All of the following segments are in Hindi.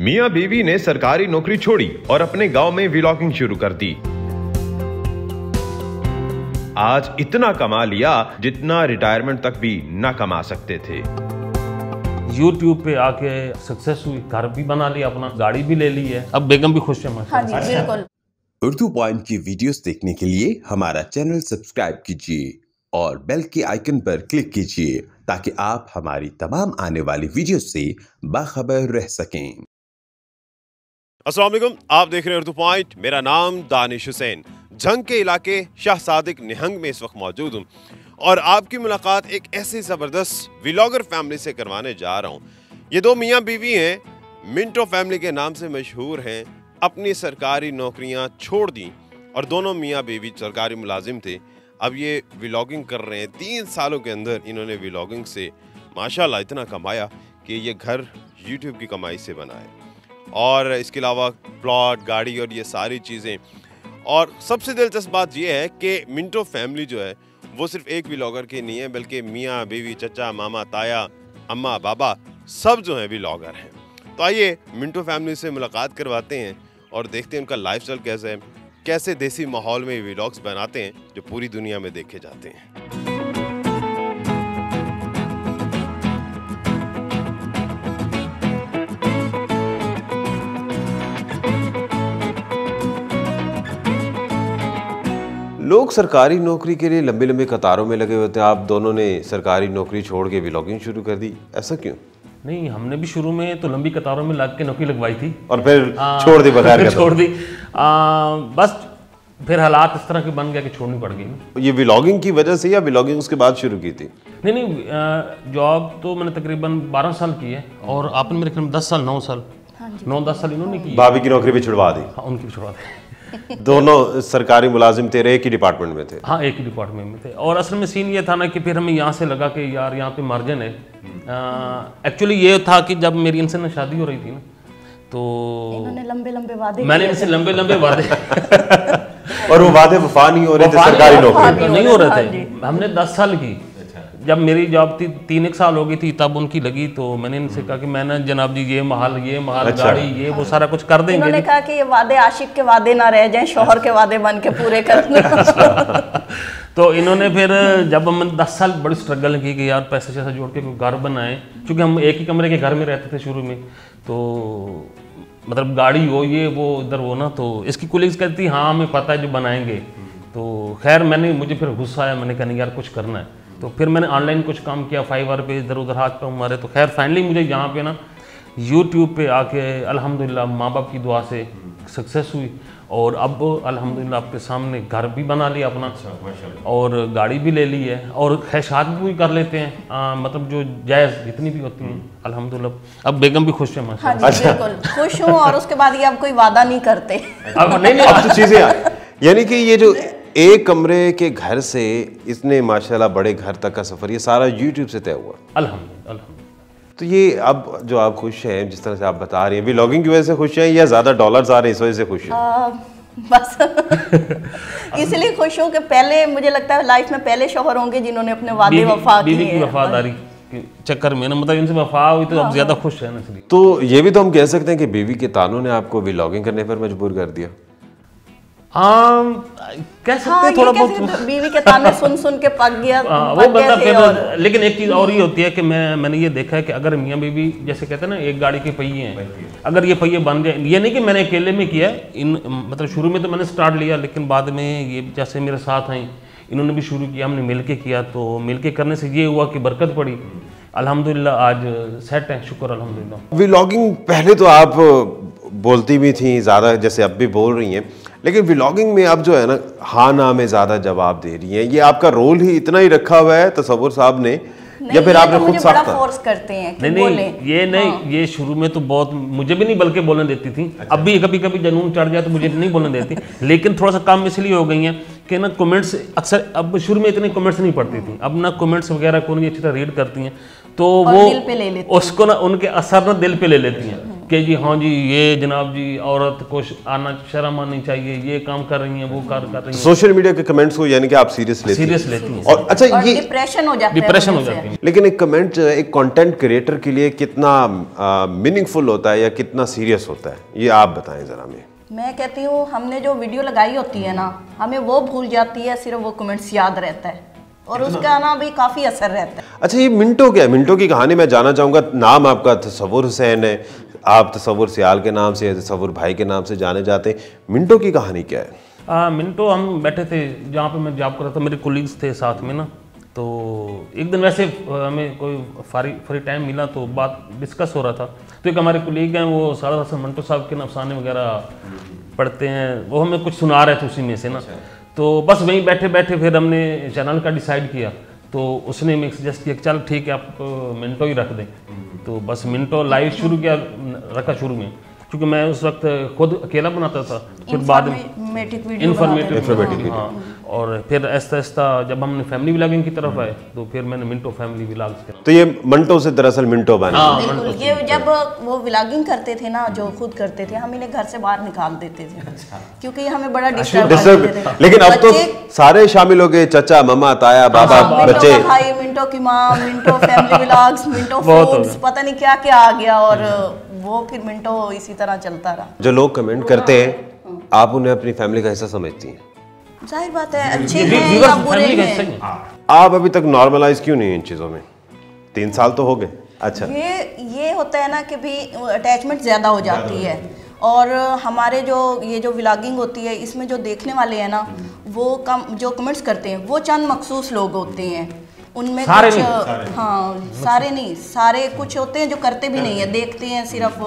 मियाँ बीवी ने सरकारी नौकरी छोड़ी और अपने गाँव में व्लॉगिंग शुरू कर दी। आज इतना कमा लिया जितना रिटायरमेंट तक भी न कमा सकते थे। यूट्यूब पे आके सक्सेस हुई घर भी बना लिया अपना गाड़ी भी ले ली है। अब बेगम भी खुश है हाँ जी बिल्कुल। उर्दू पॉइंट की वीडियोस देखने के लिए हमारा चैनल सब्सक्राइब कीजिए और बेल के आइकन पर क्लिक कीजिए ताकि आप हमारी तमाम आने वाली वीडियोस से बाखबर रह सकें। वालेकुम आप देख रहे हैं उर्दू पॉइंट। मेरा नाम दानिश हुसैन। जंग के इलाके शाह सादिक निहंग में इस वक्त मौजूद हूँ। और आपकी मुलाकात एक ऐसी ज़बरदस्त व्लॉगर फैमिली से करवाने जा रहा हूँ। ये दो मियाँ बीवी हैं, मिंटो फैमिली के नाम से मशहूर हैं। अपनी सरकारी नौकरियाँ छोड़ दी और दोनों मियाँ बीवी सरकारी मुलाजिम थे। अब ये व्लॉगिंग कर रहे हैं। तीन सालों के अंदर इन्होंने व्लॉगिंग से, माशाल्लाह, इतना कमाया कि ये घर यूट्यूब की कमाई से बनाए। और इसके अलावा प्लॉट गाड़ी और ये सारी चीज़ें। और सबसे दिलचस्प बात यह है कि मिंटो फैमिली जो है, वो सिर्फ़ एक व्लॉगर की नहीं है, बल्कि मियाँ, बीवी, चचा, मामा, ताया, अम्मा, बाबा, सब जो हैं व्लॉगर हैं। तो आइए मिंटो फैमिली से मुलाकात करवाते हैं और देखते हैं उनका लाइफ स्टाइल कैसा है, कैसे देसी माहौल में व्लॉग्स बनाते हैं, जो पूरी दुनिया में देखे जाते हैं। लोग सरकारी नौकरी के लिए लंबी लंबी कतारों में लगे होते हैं। आप दोनों ने सरकारी नौकरी छोड़ के व्लॉगिंग शुरू कर दी। ऐसा क्यों? नहीं हमने भी शुरू में तो लंबी कतारों में लग के नौकरी लगवाई थी। और फिर आ, छोड़ दी बगैर छोड़ दी। आ, बस फिर हालात इस तरह के बन गया कि छोड़नी पड़ गई ये व्लॉगिंग की वजह से या व्लॉगिंग उसके बाद शुरू की थी? नहीं नहीं जॉब तो मैंने तकरीबन बारह साल की है और आपने मेरे ख्याल में दस साल नौ साल। नौ दस साल इन्होंने की भाभी की नौकरी भी छुड़वा दी। हाँ उनकी भी छुड़वा दी। दोनों सरकारी मुलाजिम तेरे एक ही डिपार्टमेंट में थे। हाँ एक ही डिपार्टमेंट में थे। और असल में सीन ये था ना कि फिर हमें यहाँ से लगा कि यार यहाँ पे मार्जिन है। एक्चुअली ये था कि जब मेरी इनसे ना शादी हो रही थी ना तो इन्होंने लंबे लंबे वादे मैंने इनसे लंबे लंबे वादे और वो वादे वफा नहीं हो रहे थे सरकारी नौकरी नहीं हो रहे थे। हमने दस साल की। जब मेरी जॉब थी तीन एक साल हो गई थी तब उनकी लगी तो मैंने इनसे कहा कि मैंने जनाब जी ये महल ये महल अच्छा। गाड़ी ये वो सारा कुछ कर देंगे। इन्होंने कहा कि ये वादे आशिक के वादे ना रह जाएँ शोहर के वादे बन के पूरे कर तो इन्होंने फिर जब हम दस साल बड़ी स्ट्रगल की कि यार पैसे शैसे जोड़ के घर बनाए क्योंकि हम एक ही कमरे के घर में रहते थे शुरू में तो मतलब गाड़ी हो ये वो इधर वो ना तो इसकी कुलीग्स कहती हाँ हमें पता है जो बनाएँगे। तो खैर मैंने मुझे फिर गुस्सा आया मैंने कहा नहीं यार कुछ करना है। तो फिर मैंने ऑनलाइन कुछ काम किया फाइवर पे इधर उधर हाथ पे मारे। तो खैर फाइनली मुझे यहाँ पे ना यूट्यूब पे आके अल्हम्दुलिल्लाह माँ बाप की दुआ से सक्सेस हुई। और अब अल्हम्दुलिल्लाह आपके सामने घर भी बना लिया अपना। और गाड़ी भी ले ली है। और ख्वाहिशात भी कर लेते हैं। आ, मतलब जो जायज़ जितनी भी होती हैं अल्हम्दुलिल्लाह। अब बेगम भी खुश है हाँ माशा जी खुश हूँ और उसके बाद ये अब कोई वादा नहीं करते। अब नहीं नहीं अब तो चीज़ें यानी कि ये जो एक कमरे के घर से इसने माशाल्लाह बड़े घर तक का सफ़र ये सारा यूट्यूब से तय हुआ। अल्हम्दुलिल्लाह तो ये अब जो आप खुश हैं जिस तरह से आप बता रही हैं व्लॉगिंग की वजह से खुश हैं या ज़्यादा डॉलर्स आ रहे हैं इस वजह से खुश हैं? बस। इसलिए खुश हूँ कि पहले मुझे लगता है लाइफ में पहले शोहर होंगे जिन्होंने अपने वादे वफा किए की वफादारी चक्कर में ना मतलब इनसे वफा हुई तो अब ज़्यादा खुश है ना तो ये भी तो हम कह सकते हैं कि बीवी के तानों ने आपको व्लॉगिंग करने पर मजबूर कर दिया। हाँ कह सकते हाँ हैं थोड़ा बहुत तो बीवी के ताने सुन सुन के पक गया हाँ, पक वो बंदा थे फिर और लेकिन एक चीज़ और ये होती है कि मैं मैंने ये देखा है कि अगर मियाँ बीवी जैसे कहते हैं ना एक गाड़ी के पहिए हैं अगर ये पहिए बन जाए ये नहीं कि मैंने अकेले में किया इन मतलब शुरू में तो मैंने स्टार्ट लिया लेकिन बाद में ये जैसे मेरे साथ हैं इन्होंने भी शुरू किया हमने मिल के किया तो मिल के करने से ये हुआ कि बरकत पड़ी। अल्हम्दुलिल्लाह आज सेट है शुक्र अल्हम्दुलिल्लाह। व्लॉगिंग पहले तो आप बोलती भी थी ज़्यादा जैसे अब भी बोल रही हैं। लेकिन व्लॉगिंग में आप जो है ना हाँ ना में ज़्यादा जवाब दे रही हैं। ये आपका रोल ही इतना ही रखा हुआ है तसव्वुर साहब ने नहीं, या फिर आपने तो खुद साफ़ फोर्स करते हैं कि नहीं बोले। नहीं ये नहीं हाँ। ये शुरू में तो बहुत मुझे भी नहीं बल्कि बोलने देती थी। अच्छा। अब भी कभी कभी जनून चढ़ जाए तो मुझे नहीं बोलने देती। लेकिन थोड़ा सा काम इसलिए हो गई है कि ना कमेंट्स अक्सर अब शुरू में इतने कमेंट्स नहीं पढ़ती थी। अब ना कमेंट्स वगैरह को नहीं अच्छी तरह रीड करती हैं। तो वो दिल पे ले लेती उसको ना उनके असर ना दिल पे ले लेती हैं। कि जी हाँ जी ये जनाब जी औरत को आना शर्म आनी चाहिए ये काम कर रही है वो कार कर रही हैं। सोशल मीडिया के कमेंट्स को यानी कि आप सीरियस लेते हैं। सीरियस लेती हैं। और अच्छा और ये डिप्रेशन हो जाता है डिप्रेशन हो जाती है। लेकिन एक कमेंट जो है एक कंटेंट क्रिएटर के लिए कितना मीनिंगफुल होता है या कितना सीरियस होता है? ये आप बताएँ जरा हमें। मैं कहती हूँ हमने जो वीडियो लगाई होती है ना हमें वो भूल जाती है सिर्फ़ वो कमेंट्स याद रहता है। और उसका ना भी काफ़ी असर रहता है। अच्छा ये मिंटो क्या है मिंटो की कहानी मैं जानना चाहूँगा। नाम आपका तसव्वुर हुसैन है आप तसव्वुर सियाल के नाम से या तसव्वुर भाई के नाम से जाने जाते हैं मिंटो की कहानी क्या है? आ, मिनटो हम बैठे थे जहाँ पे मैं जॉब कर रहा था मेरे कोलीग्स थे साथ में ना। तो एक दिन वैसे हमें कोई फारी फ्री टाइम मिला तो बात डिस्कस हो रहा था। तो एक हमारे कोलीग हैं वो सारा हसन मंटो साहब के अफसाने वगैरह पढ़ते हैं वो हमें कुछ सुना रहे थे उसी में से ना। तो बस वहीं बैठे बैठे फिर हमने चैनल का डिसाइड किया। तो उसने मैं सजेस्ट किया चल ठीक है आप मिनटो ही रख दें। तो बस मिनटो लाइव शुरू किया रखा शुरू में। क्योंकि मैं उस वक्त खुद अकेला बनाता था फिर बाद में इन्फॉर्मेटिव हाँ। और फिर ऐसा ऐसा जब हमने फैमिली व्लॉगिंग की तरफ़ आए तो फिर मैंने मिंटो फैमिली व्लॉग्स किया। तो ये मंटो से दरअसल मिंटो बना हाँ बिल्कुल ये जब वो व्लॉगिंग करते थे ना जो खुद करते थे हम इन्हें घर से बाहर निकाल देते थे। अच्छा। क्योंकि हमें बड़ा डिस्टर्ब थे। लेकिन अब तो सारे शामिल हो गए चचा ममा ताया बाबा हाँ, बच्चे। भाई मिंटो की माँ मिंटो फैमिली व्लॉग्स मिंटो बहुत फूड्स पता नहीं क्या क्या आ गया और वो फिर मिंटो इसी तरह चलता रहा। जो लोग कमेंट करते हैं आप उन्हें अपनी फैमिली का हिस्सा समझती हैं। ज़ाहिर बात है अच्छे हैं या बुरे हैं। आप अभी तक नॉर्मलाइज क्यों नहीं इन चीज़ों में? तीन साल तो हो गए। अच्छा। ये ये होता है ना कि भी अटैचमेंट ज़्यादा हो जाती है और हमारे जो ये जो व्लागिंग होती है इसमें जो देखने वाले हैं ना वो कम जो कमेंट्स करते हैं वो चंद मखसूस लोग होते हैं। उनमें सारे कुछ नहीं, हाँ सारे। नहीं सारे कुछ होते हैं जो करते भी नहीं है। देखते हैं सिर्फ़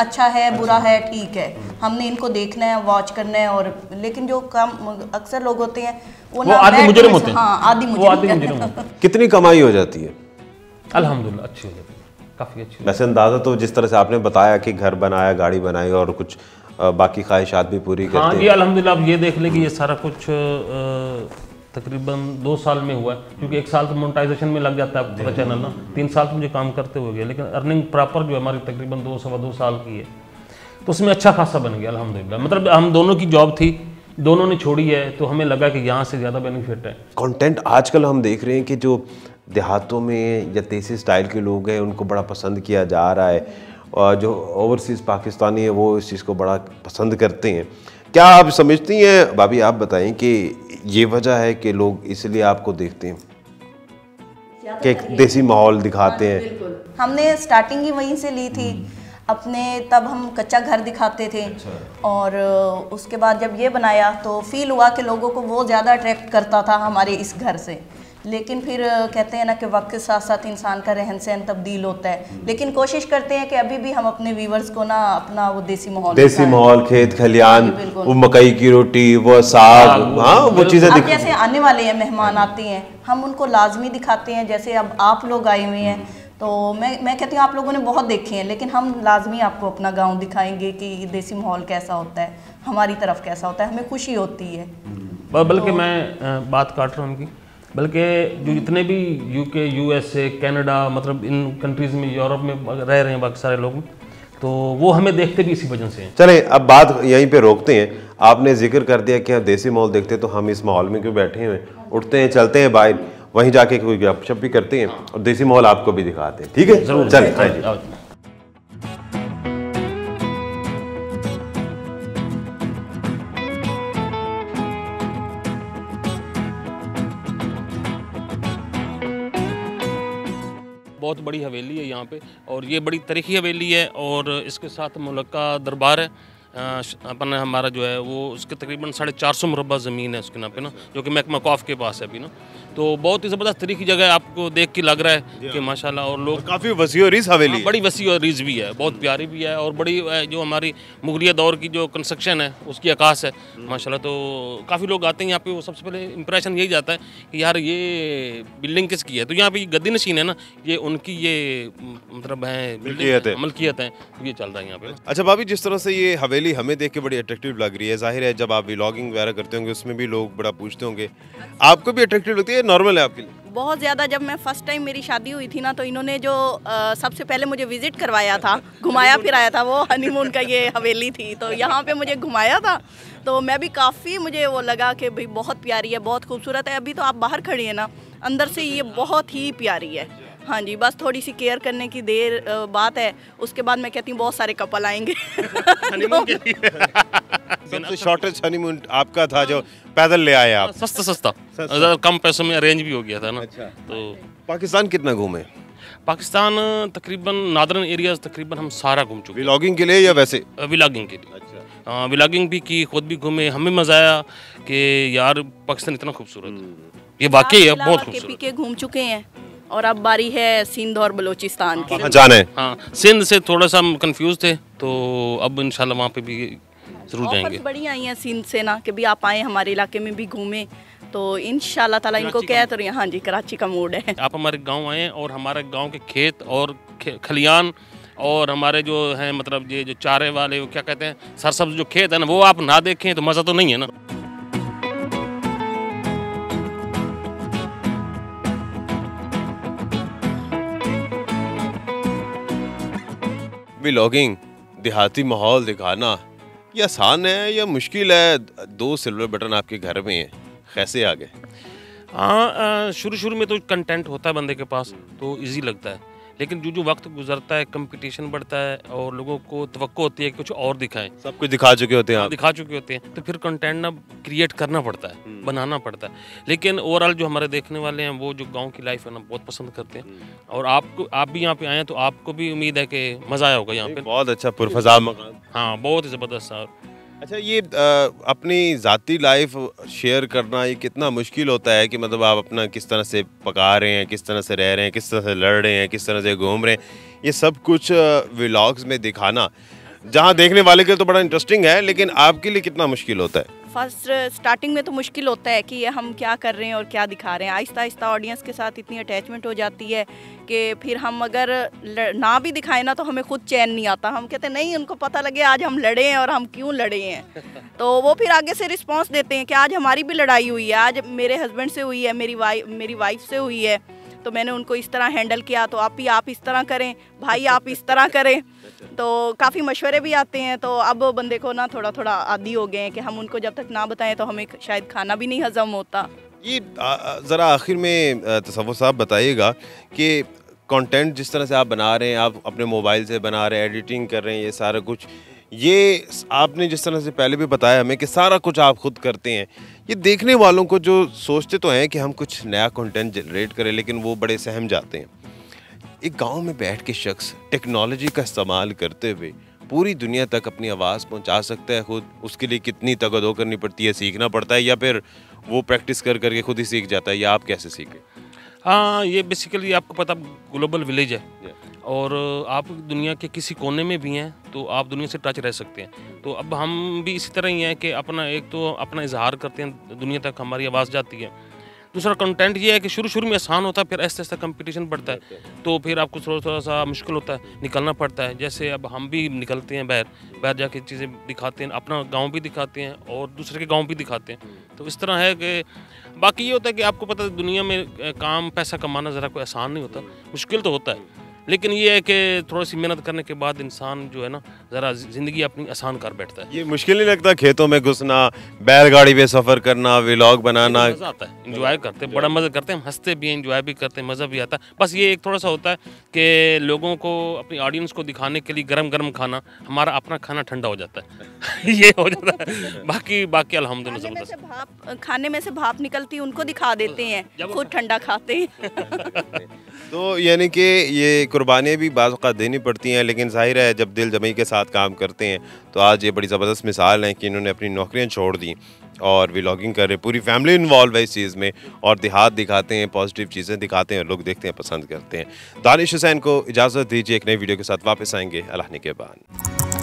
अच्छा है बुरा है ठीक है। हमने इनको देखना है वॉच करना है और लेकिन जो कम अक्सर लोग होते हैं वो वो आदि बैठ मुजरिम होते हैं। हाँ आदि वो आदि मुजरिम हैं। कितनी कमाई हो जाती है? अल्हम्दुलिल्लाह अच्छी हो जाती है। काफ़ी अच्छी वैसे अंदाज़ा तो जिस तरह से आपने बताया कि घर बनाया गाड़ी बनाई और कुछ बाकी ख्वाहिशात भी पूरी है। हाँ करते ये अल्हम्दुलिल्लाह आप ये देख लें कि ये सारा कुछ अ, तकरीबन दो साल में हुआ है, क्योंकि एक साल तो मोनेटाइजेशन में लग जाता है पूरा चैनल ना। तीन साल तो मुझे काम करते हुए लेकिन अर्निंग प्रॉपर जो हमारी तकरीबन दो, सवा दो साल की है। तो उसमें अच्छा खासा बन गया, अल्हम्दुलिल्लाह। मतलब हम दोनों की जॉब थी, दोनों ने छोड़ी है तो हमें लगा कि यहाँ से ज़्यादा बेनिफिट है। कंटेंट आजकल हम देख रहे हैं कि जो देहातों में या देसी स्टाइल के लोग हैं, उनको बड़ा पसंद किया जा रहा है, और जो ओवरसीज़ पाकिस्तानी है, वो इस चीज़ को बड़ा पसंद करते हैं। क्या आप समझती हैं? भाभी, आप बताएँ कि ये वजह है कि लोग इसलिए आपको देखते हैं कि देसी माहौल दिखाते हैं हमने स्टार्टिंग ही वहीं से ली थी। अपने तब हम कच्चा घर दिखाते थे। और उसके बाद जब ये बनाया तो फील हुआ कि लोगों को वो ज़्यादा अट्रैक्ट करता था हमारे इस घर से। लेकिन फिर कहते हैं ना कि वक्त के साथ साथ इंसान का रहन सहन तब्दील होता है। लेकिन कोशिश करते हैं कि अभी भी हम अपने व्यूवर्स को ना अपना वो देसी माहौल देसी माहौल खेत खलियान वो मकई की रोटी वो साग हाँ वो चीज़ें जैसे आने वाले हैं मेहमान आते हैं हम उनको लाजमी दिखाते हैं जैसे अब आप लोग आए हुए हैं तो मैं मैं कहती हूँ आप लोगों ने बहुत देखे हैं लेकिन हम लाजमी आपको अपना गाँव दिखाएँगे कि देसी माहौल कैसा होता है हमारी तरफ़ कैसा होता है हमें खुशी होती है। बल्कि मैं बात काट रहा हूँ उनकी। बल्कि जो जितने भी यूके यूएसए कनाडा मतलब इन कंट्रीज़ में यूरोप में रह रहे हैं बाकी सारे लोग तो वो हमें देखते भी इसी वजह से हैं। चलें अब बात यहीं पे रोकते हैं। आपने ज़िक्र कर दिया कि आप देसी माहौल देखते हैं तो हम इस माहौल में क्यों बैठे हुए हैं? उठते हैं चलते हैं बाहर वहीं जाके कोई गपशप भी करते हैं और देसी माहौल आपको भी दिखाते हैं। ठीक है? ज़रूर। चलें हाँ जी। बड़ी हवेली है यहाँ पे और ये बड़ी तारीखी हवेली है और इसके साथ मुलका दरबार है। अपन हमारा जो है वो उसके तकरीबन साढ़े चार सौ मुरबा ज़मीन है उसके नाम पे ना, जो कि महकमा कौफ के पास है अभी ना। तो बहुत ही ज़बरदस्त तरीकी जगह आपको देख के लग रहा है कि माशाल्लाह और लोग काफ़ी वसी और हवेली हाँ, बड़ी वसी और रीज भी है बहुत प्यारी भी है और बड़ी जो हमारी मुगलिया दौर की जो कंस्ट्रक्शन है उसकी आकाश है। माशाल्लाह तो काफ़ी लोग आते हैं यहाँ पे वो सबसे पहले इंप्रेशन यही जाता है कि यार ये बिल्डिंग किसकी है? तो यहाँ पे गद्दी नशीन है ना ये उनकी ये मतलब है मिल्कियत है। मलकियत है ये चल रहा है यहाँ पे। अच्छा भाभी जिस तरह से ये हवेली हमें देख के बड़ी अट्रैक्टिव लग रही है ज़ाहिर है जब आप व्लॉगिंग वगैरह करते होंगे उसमें भी लोग बड़ा पूछते होंगे आपको भी अट्रैक्टिव लगती है नॉर्मल है आपके लिए? बहुत ज़्यादा जब मैं फ़र्स्ट टाइम मेरी शादी हुई थी ना तो इन्होंने जो आ, सबसे पहले मुझे विज़िट करवाया था घुमाया फिराया था वो हनीमून का ये हवेली थी तो यहाँ पे मुझे घुमाया था। तो मैं भी काफ़ी मुझे वो लगा कि भाई बहुत प्यारी है बहुत खूबसूरत है अभी तो आप बाहर खड़ी है ना अंदर से ये बहुत ही प्यारी है। हाँ जी बस थोड़ी सी केयर करने की देर बात है। उसके बाद मैं कहती हूँ बहुत सारे कपल आएँगे। हनीमून के लिए। सबसे शॉर्टेस्ट हनीमून आपका था जो पैदल ले आए आप। सस्ता सस्ता। ज़्यादा कम पैसों में अरेंज भी हो गया था ना। तो पाकिस्तान कितना घूमे? पाकिस्तान तकरीबन नादरन एरियाज़ तकरीबन हम सारा घूम चुके व्लॉगिंग के लिए या वैसे? हैं विलागिंग के लिए। हाँ विलागिंग भी की खुद भी घूमे। हमें मज़ा आया कि यार पाकिस्तान इतना खूबसूरत है। ये वाकई है बहुत खूबसूरत घूम चुके हैं। और अब बारी है सिंध और बलोचिस्तान की। कहाँ जाना। है हाँ सिंध से थोड़ा सा हम कंफ्यूज थे तो अब इंशाल्लाह वहाँ पे भी ज़रूर जाएँगे। बड़ी आई हैं सिंध से ना कि भी आप आए हमारे इलाके में भी घूमें तो इन ताला इनको कह तो रही हैं हाँ जी कराची का मूड है। आप हमारे गाँव आए और हमारे गाँव के खेत और खलियान और हमारे जो हैं मतलब ये जो चारे वाले वो क्या कहते हैं सरसब्ज जो खेत है ना वो आप ना देखें तो मज़ा तो नहीं है ना। व्लॉगिंग देहाती माहौल दिखाना, ये आसान है या मुश्किल है? दो सिल्वर बटन आपके घर में है, कैसे आ गए हाँ शुरू शुरू में तो कंटेंट होता है बंदे के पास तो इजी लगता है। लेकिन जो जो वक्त गुजरता है कंपटीशन बढ़ता है और लोगों को तवक्को होती है कुछ और दिखाएँ। सब कुछ दिखा चुके होते हैं दिखा चुके होते हैं तो फिर कंटेंट ना क्रिएट करना पड़ता है बनाना पड़ता है। लेकिन ओवरऑल जो हमारे देखने वाले हैं वो जो गाँव की लाइफ है ना बहुत पसंद करते हैं। और आपको आप भी यहाँ पे आए हैं तो आपको भी उम्मीद है कि मज़ा आया होगा यहाँ पे। बहुत अच्छा पुरफजा मकान। हाँ बहुत ही ज़बरदस्त अच्छा ये अपनी ज़ाती लाइफ शेयर करना ये कितना मुश्किल होता है कि मतलब आप अपना किस तरह से पका रहे हैं, किस तरह से रह रहे हैं, किस तरह से लड़ रहे हैं, किस तरह से घूम रहे हैं, ये सब कुछ व्लॉग्स में दिखाना। जहाँ देखने वाले के तो बड़ा इंटरेस्टिंग है, लेकिन आपके लिए कितना मुश्किल होता है? फ़र्स्ट स्टार्टिंग में तो मुश्किल होता है कि ये हम क्या कर रहे हैं और क्या दिखा रहे हैं। आहिस्ता आहिस्ता ऑडियंस के साथ इतनी अटैचमेंट हो जाती है कि फिर हम अगर ना भी दिखाएँ ना तो हमें खुद चैन नहीं आता। हम कहते नहीं उनको पता लगे आज हम लड़े हैं और हम क्यों लड़े हैं? तो वो फिर आगे से रिस्पॉन्स देते हैं कि आज हमारी भी लड़ाई हुई है आज मेरे हस्बैंड से हुई है मेरी वाइफ मेरी वाइफ से हुई है। तो मैंने उनको इस तरह हैंडल किया तो आप भी आप इस तरह करें, भाई आप इस तरह करें। तो काफ़ी मशवरे भी आते हैं तो अब बंदे को ना थोड़ा थोड़ा आदि हो गए हैं कि हम उनको जब तक ना बताएँ तो हमें शायद खाना भी नहीं हजम होता। ये ज़रा आखिर में तसव्वुर साहब बताइएगा कि कंटेंट जिस तरह से आप बना रहे हैं, आप अपने मोबाइल से बना रहे हैं एडिटिंग कर रहे हैं, ये सारा कुछ ये आपने जिस तरह से पहले भी बताया हमें कि सारा कुछ आप खुद करते हैं ये देखने वालों को जो सोचते तो हैं कि हम कुछ नया कंटेंट जनरेट करें लेकिन वो बड़े सहम जाते हैं। एक गाँव में बैठ के शख्स टेक्नोलॉजी का इस्तेमाल करते हुए पूरी दुनिया तक अपनी आवाज़ पहुँचा सकता है खुद उसके लिए कितनी तगदो करनी पड़ती है सीखना पड़ता है या फिर वो प्रैक्टिस कर करके खुद ही सीख जाता है या आप कैसे सीखे? हाँ ये बेसिकली आपको पता ग्लोबल विलेज है। और आप दुनिया के किसी कोने में भी हैं तो आप दुनिया से टच रह सकते हैं। तो अब हम भी इसी तरह ही हैं कि अपना एक तो अपना इजहार करते हैं, दुनिया तक हमारी आवाज़ जाती है। दूसरा कंटेंट ये है कि शुरू शुरू में आसान होता है, फिर ऐसे ऐसे कंपटीशन बढ़ता है। तो फिर आपको थोड़ा थोड़ा सा मुश्किल होता है, निकलना पड़ता है। जैसे अब हम भी निकलते हैं बाहर बाहर जाके चीज़ें दिखाते हैं, अपना गाँव भी दिखाते हैं और दूसरे के गाँव भी दिखाते हैं। तो इस तरह है कि बाकी ये होता है कि आपको पता है दुनिया में काम, पैसा कमाना ज़रा कोई आसान नहीं होता, मुश्किल तो होता है। लेकिन ये है कि थोड़ी सी मेहनत करने के बाद इंसान जो है ना ज़रा ज़िंदगी अपनी आसान कर बैठता है। ये मुश्किल नहीं लगता खेतों में घुसना बैलगाड़ी पे सफ़र करना व्लॉग बनाना? मज़ा आता है इंजॉय करते हैं बड़ा मज़ा करते हैं हम हँसते भी हैं इंजॉय भी करते हैं मज़ा भी आता है। बस ये एक थोड़ा सा होता है कि लोगों को अपनी ऑडियंस को दिखाने के लिए गर्म गर्म खाना हमारा अपना खाना ठंडा हो जाता है। ये हो जाता है। बाकी बाकी में ज़बरदस्त। से भाप खाने में से भाप निकलती उनको दिखा देते हैं खुद ठंडा खाते हैं। तो यानी कि ये कुर्बानियाँ भी बाज़ा देनी पड़ती हैं, लेकिन ज़ाहिर है जब दिल जमी के साथ काम करते हैं तो आज ये बड़ी ज़बरदस्त मिसाल है कि इन्होंने अपनी नौकरियाँ छोड़ दी और व्लॉगिंग कर रहे पूरी फैमिली इन्वॉल्व है इस चीज़ में और देहात दिखाते हैं पॉजिटिव चीज़ें दिखाते हैं लोग देखते हैं, पसंद करते हैं। दानिश हुसैन को इजाज़त दीजिए, एक नई वीडियो के साथ वापस आएँगे, अल्लाह के बाद